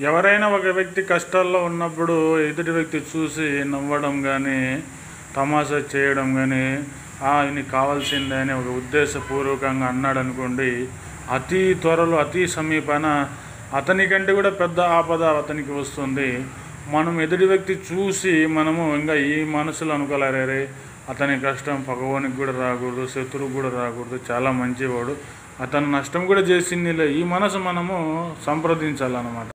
ఎవరైనా ఒక వ్యక్తి కష్టాల్లో ఉన్నప్పుడు ఎదుటి వ్యక్తి చూసి నవ్వడం కానీ తమాషా చేయడం కానీ ఆయనకి కావాల్సిందే అని ఒక ఉద్దేశపూర్వకంగా అన్నాడు అనుకోండి అతి త్వరలో అతి సమీపాన అతనికంటే కూడా పెద్ద ఆపద అతనికి వస్తుంది. మనం ఎదుటి వ్యక్తి చూసి మనము ఇంకా ఈ మనసులో అనుకోలేరే అతని కష్టం పగవానికి కూడా రాకూడదు శత్రువుకు కూడా రాకూడదు చాలా మంచివాడు. అతను నష్టం కూడా చేసింది ఈ మనసు మనము సంప్రదించాలన్నమాట.